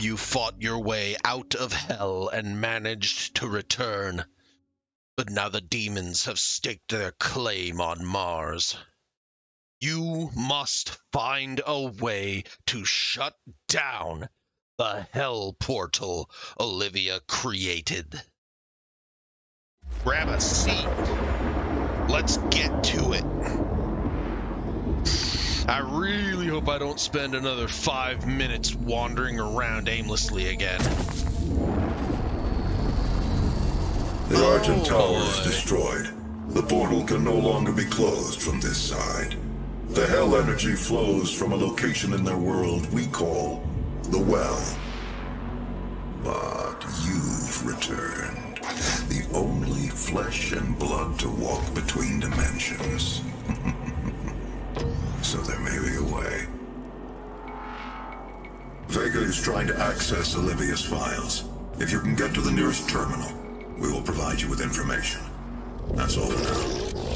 You fought your way out of hell and managed to return. But now the demons have staked their claim on Mars. You must find a way to shut down the hell portal Olivia created. Grab a seat. Let's get to it. I really hope I don't spend another five minutes wandering around aimlessly again. The oh, Argent Oh, Tower is destroyed. The portal can no longer be closed from this side. The hell energy flows from a location in their world we call the Well. But you've returned. The only flesh and blood to walk between dimensions. so there may be a way. Vega is trying to access Olivia's files. If you can get to the nearest terminal, we will provide you with information. That's all for now.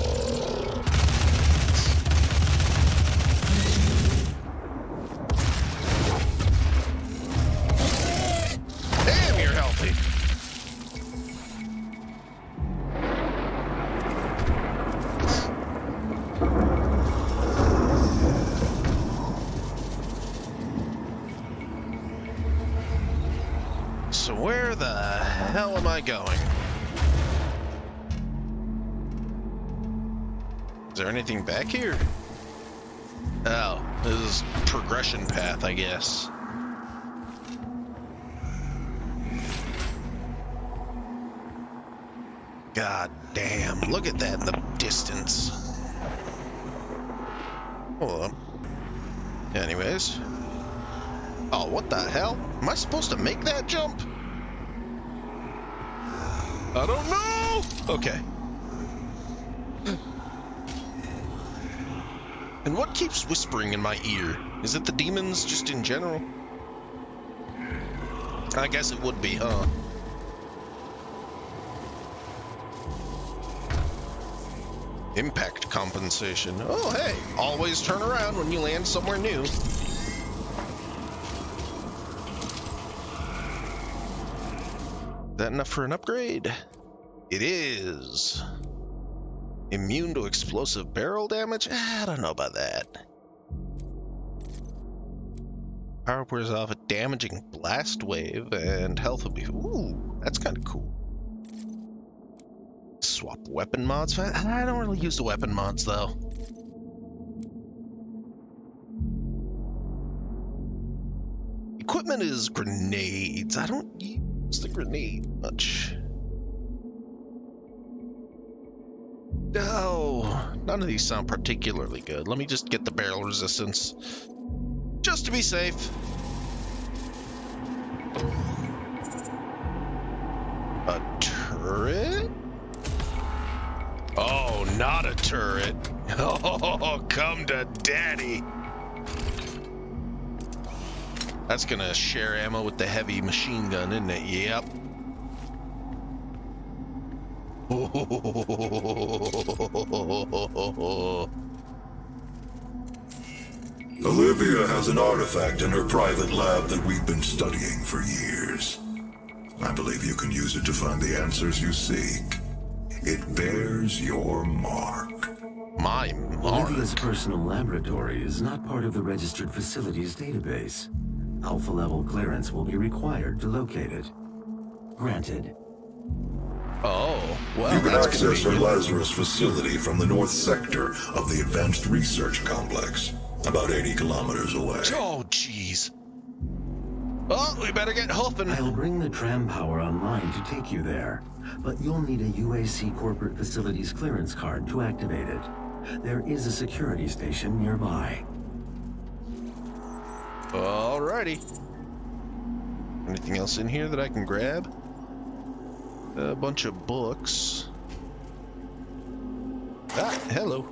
Anything back here? Oh, this is progression path, I guess. God damn, look at that in the distance. Hold on. Anyways. Oh, what the hell? Am I supposed to make that jump? I don't know! Okay. And what keeps whispering in my ear? Is it the demons just in general? I guess it would be, huh? Impact compensation. Oh, hey, always turn around when you land somewhere new. That enough for an upgrade? It is. Immune to explosive barrel damage? Ah, I don't know about that. Power wears off a damaging blast wave and health will be. Ooh, that's kind of cool. Swap weapon mods? I don't really use the weapon mods though. Equipment is grenades. I don't use the grenade much. No, none of these sound particularly good. Let me just get the barrel resistance. Just to be safe. A turret? Oh, not a turret. Oh, come to daddy. That's gonna share ammo with the heavy machine gun, isn't it? Yep. Olivia has an artifact in her private lab that we've been studying for years. I believe you can use it to find the answers you seek. It bears your mark. My mark. Olivia's personal laboratory is not part of the registered facilities database. Alpha level clearance will be required to locate it. Granted. Oh, well, You can that's access her convenient. Lazarus facility from the north sector of the Advanced Research Complex, about 80 kilometers away. Oh, jeez. Oh, we better get hoofing. I'll bring the tram power online to take you there, but you'll need a UAC corporate facilities clearance card to activate it. There is a security station nearby. Alrighty. Anything else in here that I can grab? A bunch of books. Ah, hello.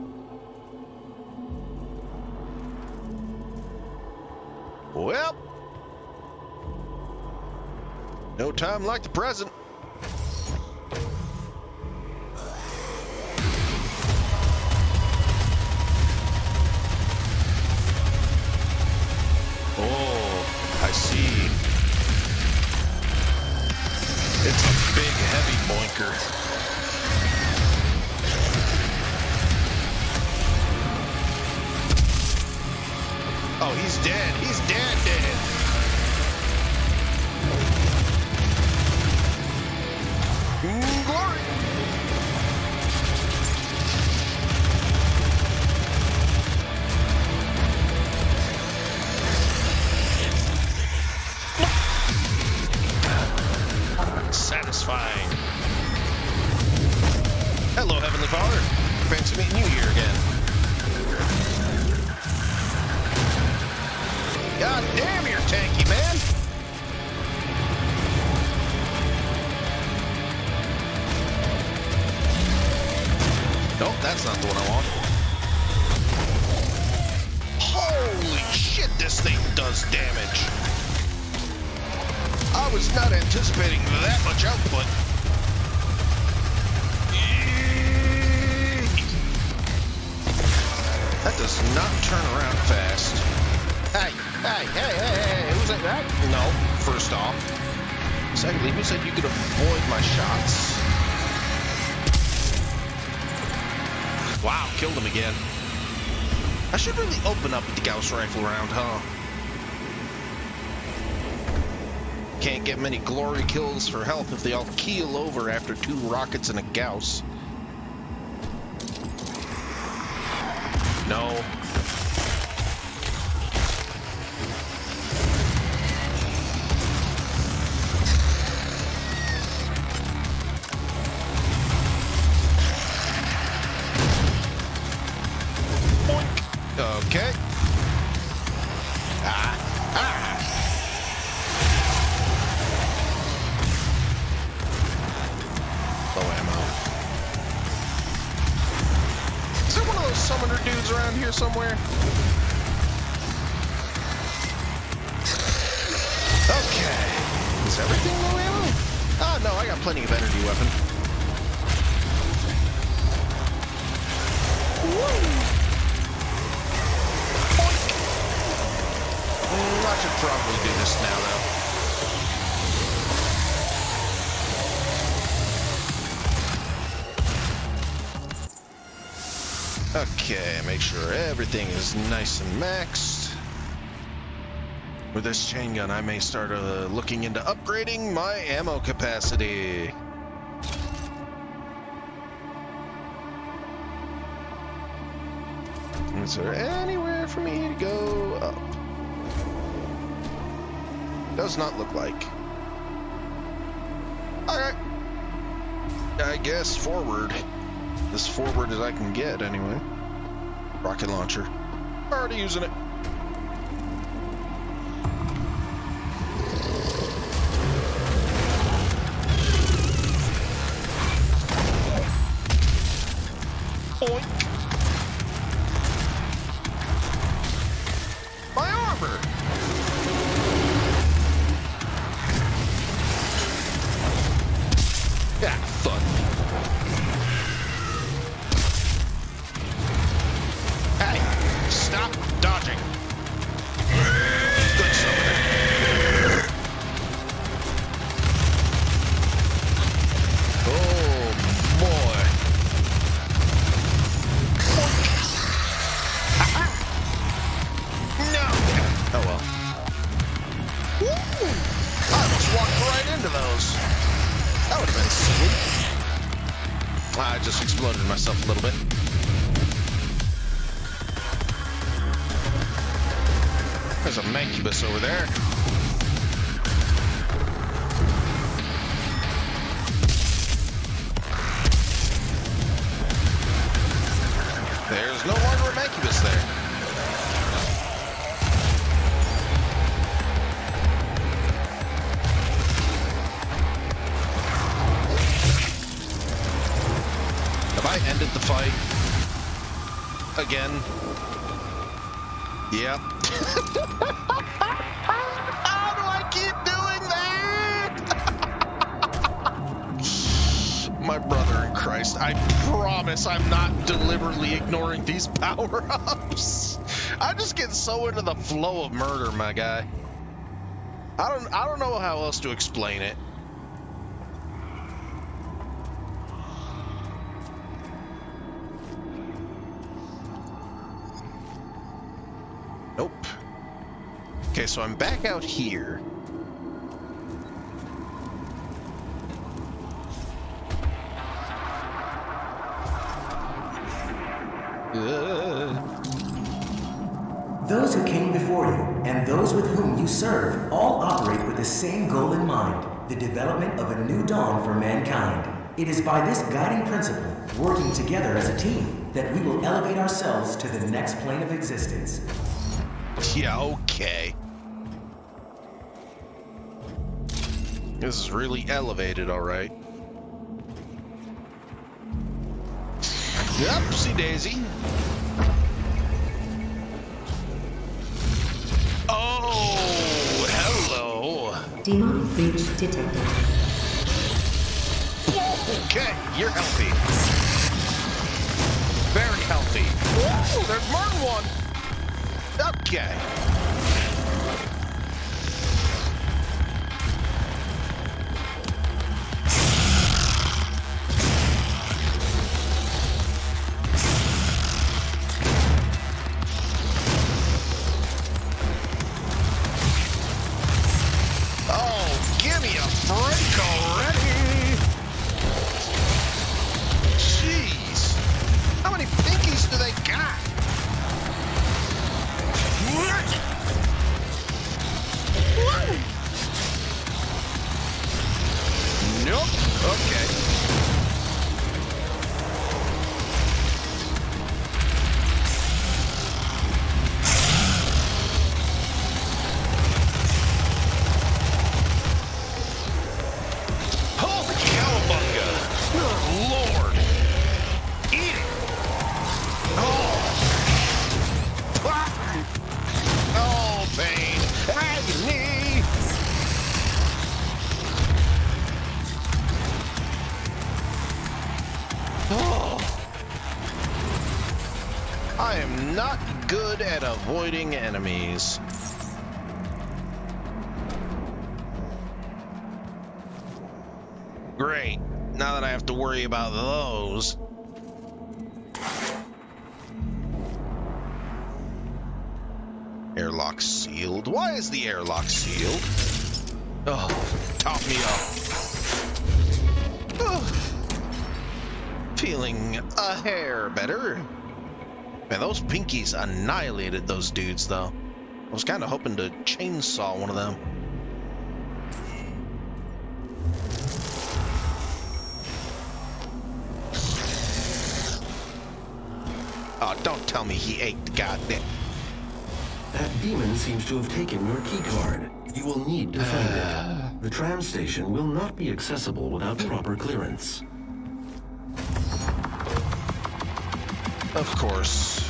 Well, no time like the present. Rifle round, huh? Can't get many glory kills for health if they all keel over after two rockets and a Gauss. No. Okay, make sure everything is nice and maxed. With this chain gun, I may start uh, looking into upgrading my ammo capacity. Is there anywhere for me to go up? Does not look like. Alright. I guess forward. As forward as I can get, anyway. Rocket launcher. Already using it. Again? Yep. How do I keep doing that? My brother in Christ, I promise I'm not deliberately ignoring these power-ups. I just get so into the flow of murder, my guy. I don't I don't know how else to explain it. Okay, so I'm back out here. Uh, Those who came before you and those with whom you serve all operate with the same goal in mind the development of a new dawn for mankind. It is by this guiding principle, working together as a team, that we will elevate ourselves to the next plane of existence. yeah, okay. This is really elevated, alright. Upsie daisy. Oh, hello. Demonic breach detected. Okay, you're healthy. Very healthy. Ooh, there's more than one. Okay. Enemies. Great. Now that I have to worry about those. Airlock sealed. Why is the airlock sealed? Oh, top me up. Oh. Feeling a hair better. Man, those pinkies annihilated those dudes, though. I was kind of hoping to chainsaw one of them. Oh, don't tell me he ate the goddamn. That demon seems to have taken your keycard. You will need to find it. Ah. The tram station will not be accessible without proper clearance. Of course.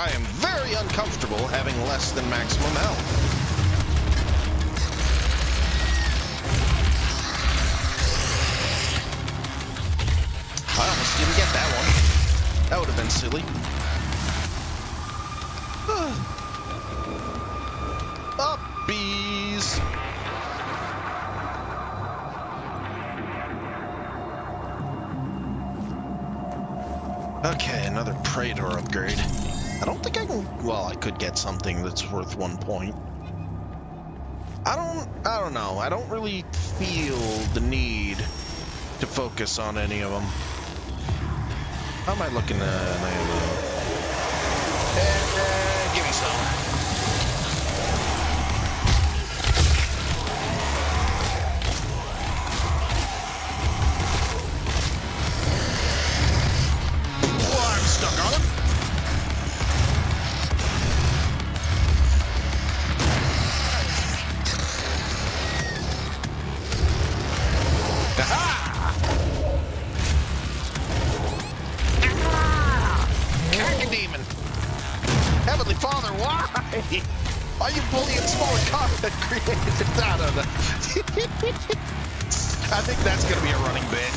I am very uncomfortable having less than maximum health. I almost didn't get that one. That would have been silly. Upbees. Okay, another Praetor upgrade. I don't think I can. Well, I could get something that's worth one point. I don't. I don't know. I don't really feel the need to focus on any of them. How am I looking at uh, give me some. Are you bullying smaller content creators? I don't know. I think that's going to be a running bit.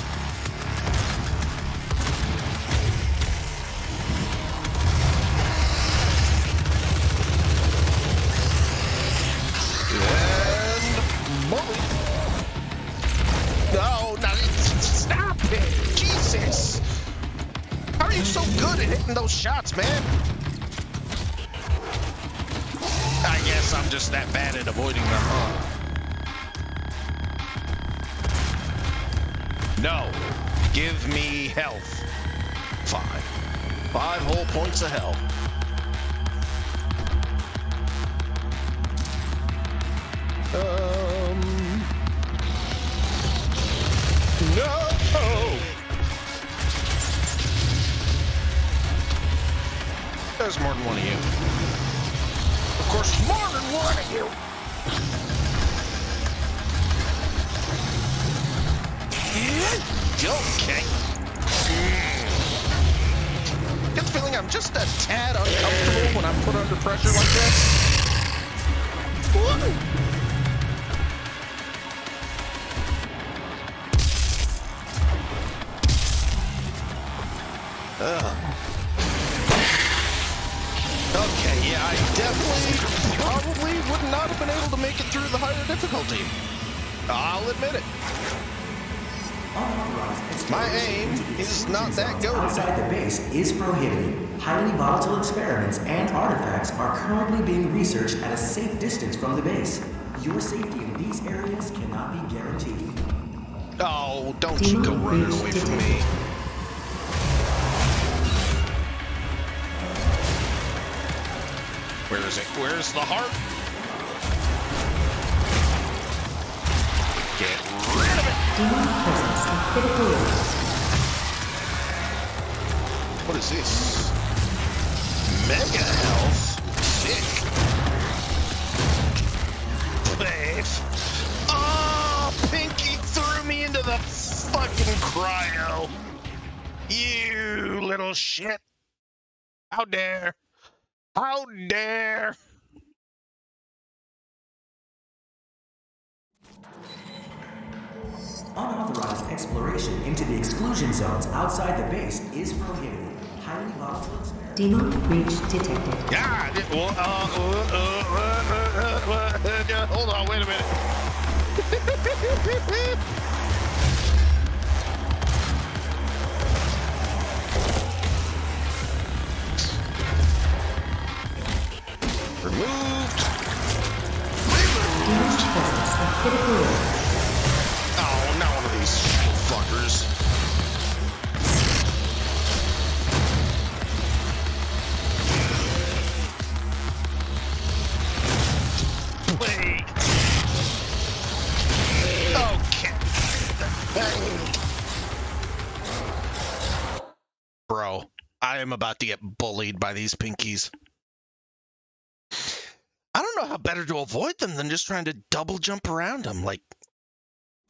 And bully. No, not stop it. Jesus. How are you so good at hitting those shots, man? Just that bad at avoiding them, huh? No. Give me health. Five. Five whole points of health. Um. No! There's more than one of you. Course, more than one of you. Okay. Get the feeling I'm just a tad uncomfortable when I'm put under pressure like this. Woo! Ugh. Yeah, I definitely probably would not have been able to make it through the higher difficulty. I'll admit it. My aim is not that good. Outside the base is prohibited. Highly volatile experiments and artifacts are currently being researched at a safe distance from the base. Your safety in these areas cannot be guaranteed. Oh, don't you go running away from me. Where is it? Where's the heart? Get rid of it! What is this? Mega health? Sick. Wait. Oh, ah, Pinky threw me into the fucking cryo. You little shit. How dare. How dare! Unauthorized exploration into the exclusion zones outside the base is prohibited. Highly volatile Demo breach detected. Yeah, I did, well, uh, uh, uh, hold on, wait a minute. Removed. Removed. Oh, not one of these fuckers. Wait. Okay. Bro, I am about to get bullied by these pinkies. I don't know how better to avoid them than just trying to double jump around them. Like,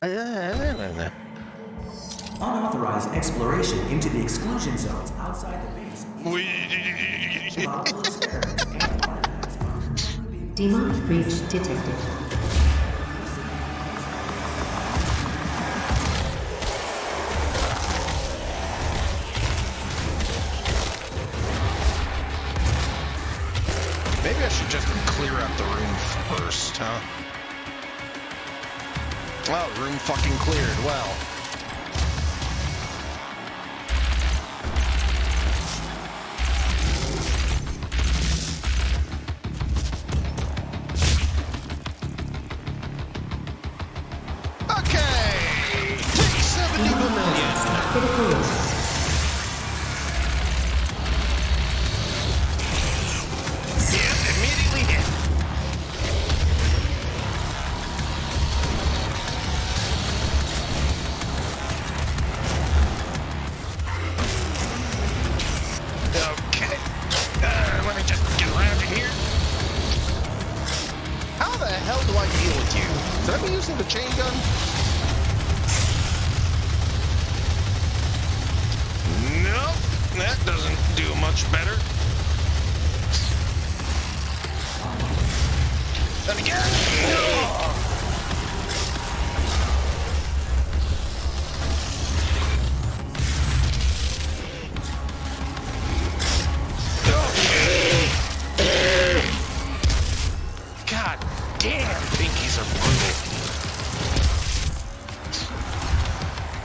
uh, uh, uh, Unauthorized exploration into the exclusion zones outside the base is volatile experiments and artifacts are currently being Demon breach detected. Maybe I should just clear out the room first, huh? Oh, room fucking cleared. Well.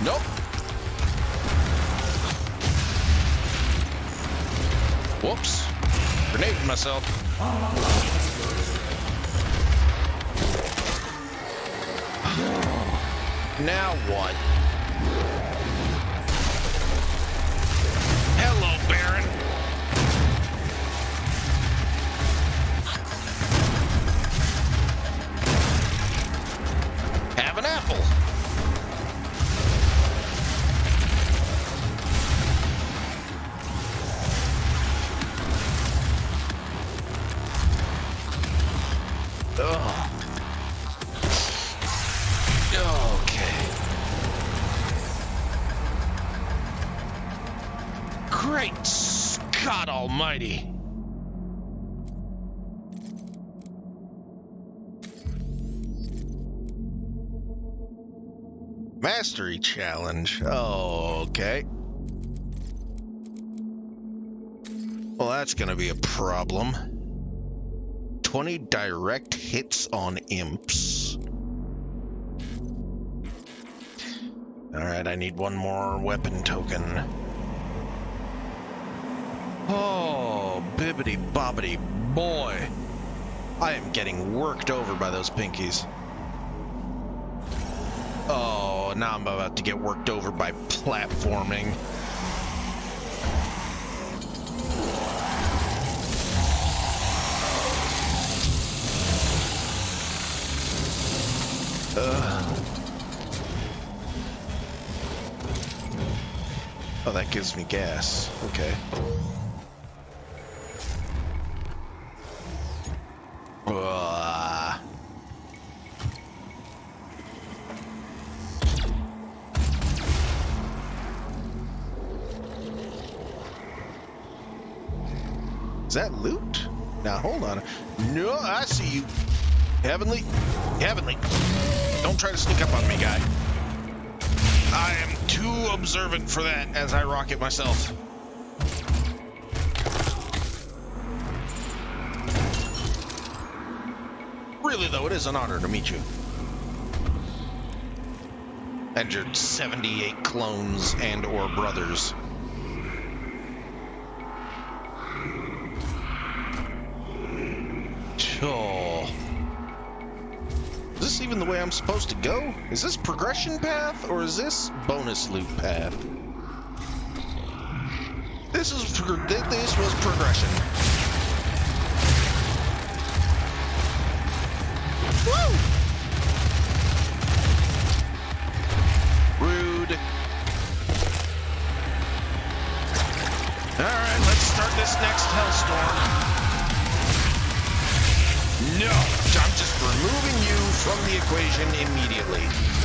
Nope. Whoops. Grenaded myself. Now what? Mastery challenge. Oh, okay. Well, that's gonna be a problem. 20 direct hits on imps. Alright, I need one more weapon token. Oh, bibbity bobbity boy. I am getting worked over by those pinkies. Oh, now I'm about to get worked over by platforming. Ugh. Oh, that gives me gas. Okay. Hold on. No, I see you. Heavenly, Heavenly. Don't try to sneak up on me, guy. I am too observant for that as I rocket myself. Really, though, it is an honor to meet you. And your 78 clones and or brothers. Even the way I'm supposed to go? Is this progression path or is this bonus loop path? This is this was progression. Woo! Rude. All right, let's start this next hellstorm. No, removing you from the equation immediately.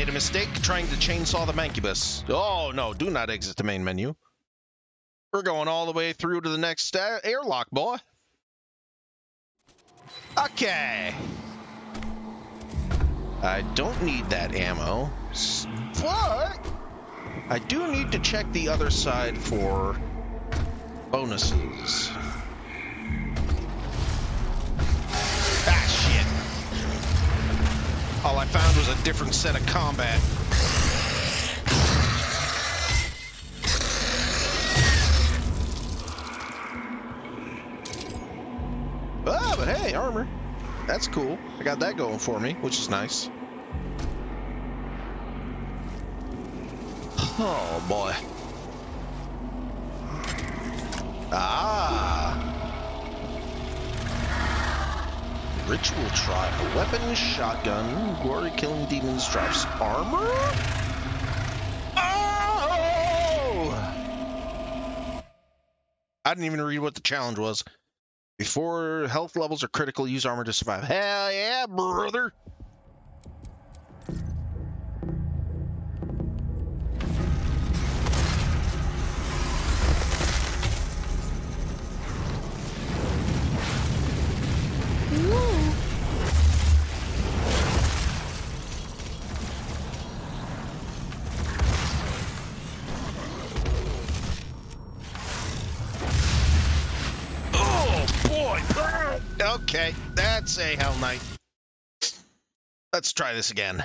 Made a mistake trying to chainsaw the Mancubus. Oh no, do not exit the main menu. We're going all the way through to the next airlock, boy. Okay. I don't need that ammo, but I do need to check the other side for bonuses. All I found was a different set of combat. Ah, but hey, armor. That's cool. I got that going for me, which is nice. Oh boy. Ah. Ritual trial. Weapon, shotgun, glory killing demons drops armor? Oh! I didn't even read what the challenge was. Before health levels are critical, use armor to survive. Hell yeah, brother! A Hell Knight. Let's try this again.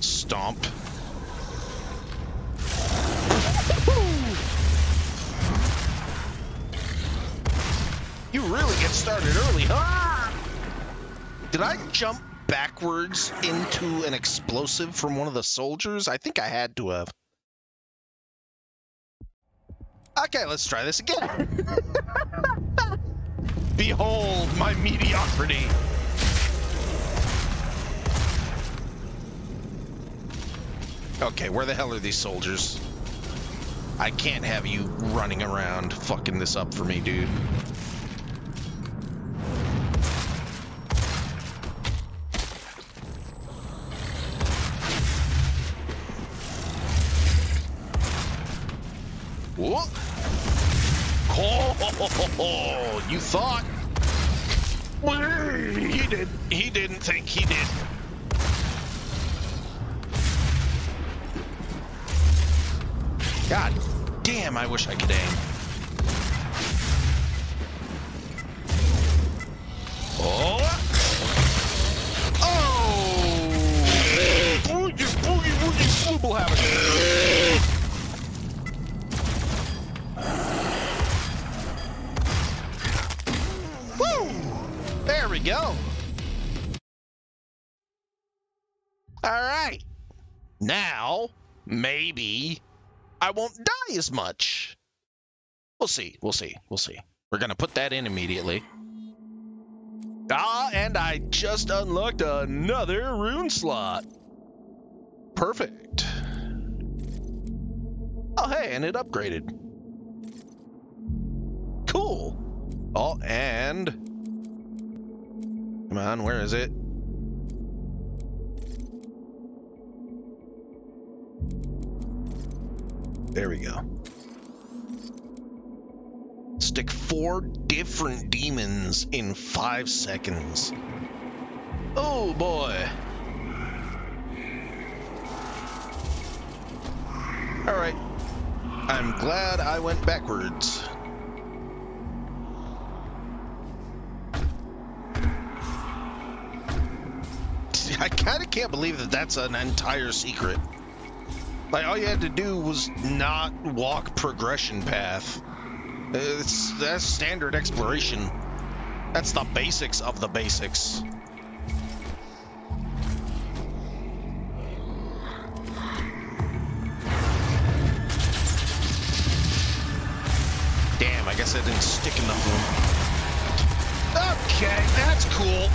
Stomp. You really get started early, huh? Did I jump backwards into an explosive from one of the soldiers? I think I had to have. Okay, let's try this again. Behold my mediocrity. Okay, where the hell are these soldiers? I can't have you running around fucking this up for me, dude. Did. He didn't think he did. God damn! I wish I could aim. Now, maybe I won't die as much. We'll see. We'll see. We'll see. We're going to put that in immediately. Ah, and I just unlocked another rune slot. Perfect. Oh, hey, and it upgraded. Cool. Oh, and... Come on, where is it? There we go. Stick four different demons in five seconds. Oh boy. Alright. I'm glad I went backwards. I kind of can't believe that that's an entire secret. Like, all you had to do was not walk progression path. It's that's standard exploration. That's the basics of the basics. Damn, I guess I didn't stick enough of them. Okay, that's cool.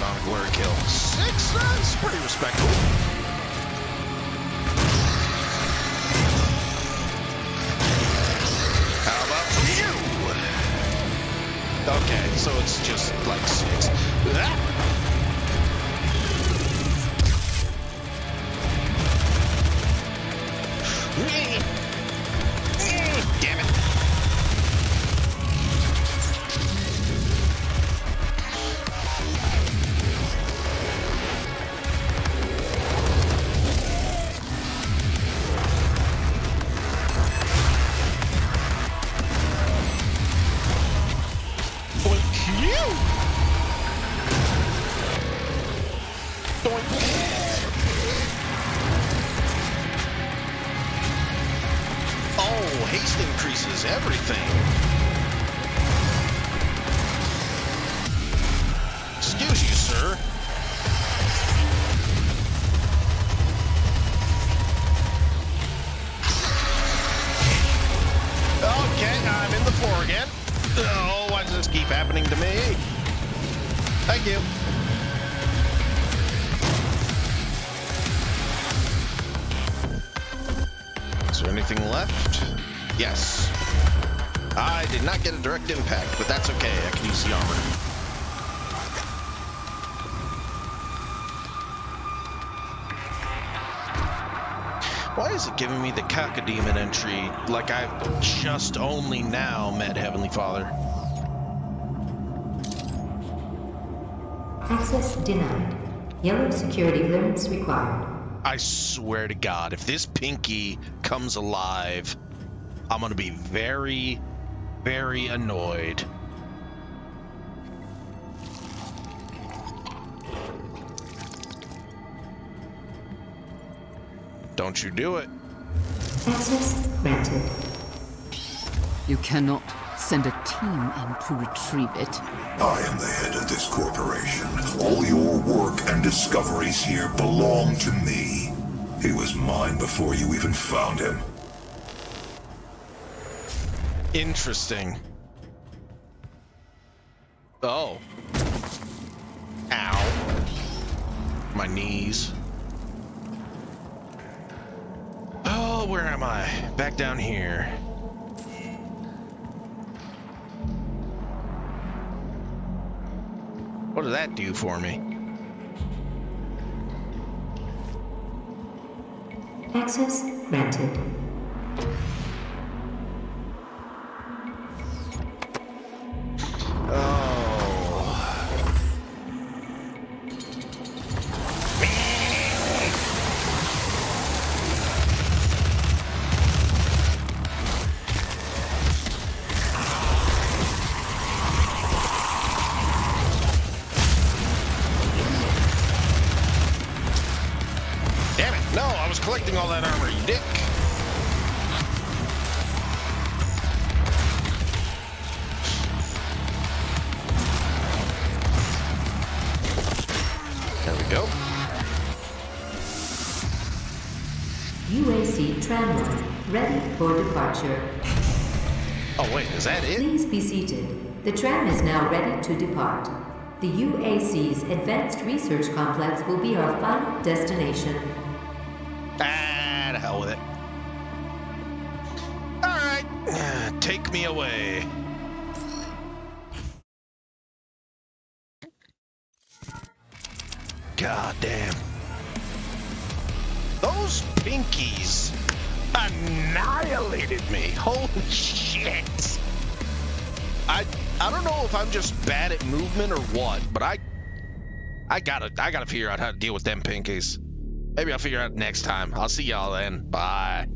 in on a kill. six—that's pretty respectable. How about you? Okay, so it's just like six. Ah! Yeah. Happening to me? Thank you. Is there anything left? Yes. I did not get a direct impact, but that's okay. I can use the armor. Why is it giving me the Cacodemon entry like I've just only now met Heavenly Father? Access denied. Yellow security clearance required. I swear to God, if this Pinky comes alive, I'm gonna be very, very annoyed. Don't you do it. Access granted. You cannot send a team in to retrieve it. I am the head of this corporation. All your work and discoveries here belong to me. He was mine before you even found him. Interesting. Oh. Ow. My knees. Oh, where am I? Back down here. What does that do for me? Access granted. No, I was collecting all that armor, you dick. There we go. UAC tramline ready for departure. Oh, wait, is that it? Please be seated. The tram is now ready to depart. The UAC's Advanced Research Complex will be our final destination. God damn. Those pinkies annihilated me. Holy shit. I I don't know if I'm just bad at movement or what, but I I gotta I gotta figure out how to deal with them pinkies. Maybe I'll figure out next time. I'll see y'all then. Bye.